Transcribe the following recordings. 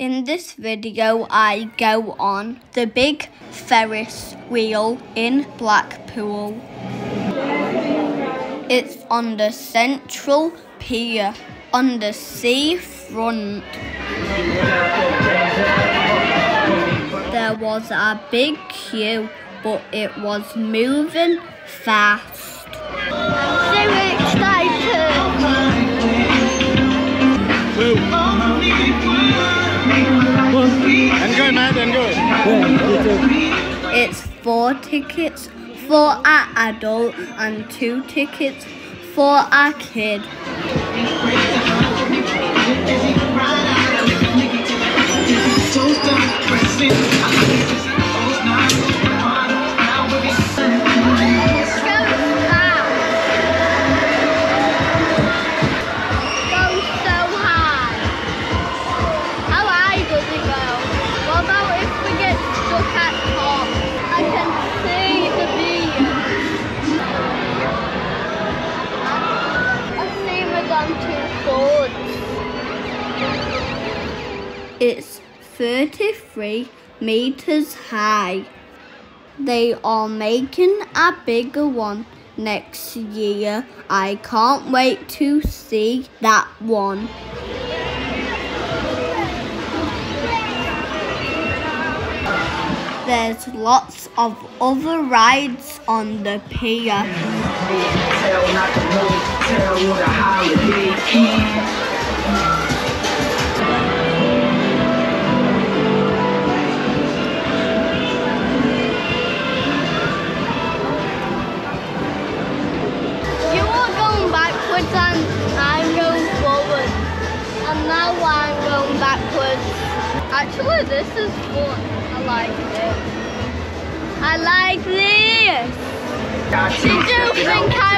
In this video, I go on the big Ferris wheel in Blackpool. It's on the central pier on the seafront. There was a big queue, but it was moving fast. So excited! Enjoy, enjoy. It's four tickets for an adult and two tickets for a kid. Swords. It's 33 meters high. They are making a bigger one next year. I can't wait to see that one. There's lots of other rides on the pier. Tell not to know, tell what a holiday is. You are going backwards and I'm going forward. And now I'm going backwards. Actually, this is fun. I like it. I like this. Did you think I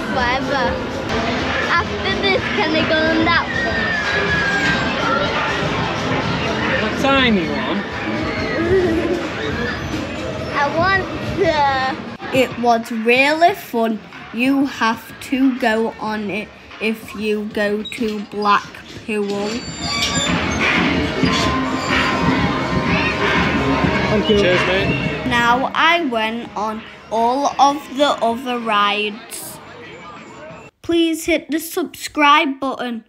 there forever. After this, can I go on that one? What time you on? I want to. It was really fun. You have to go on it if you go to Blackpool. Thank you. Cheers, mate. Now I went on all of the other rides. Please hit the subscribe button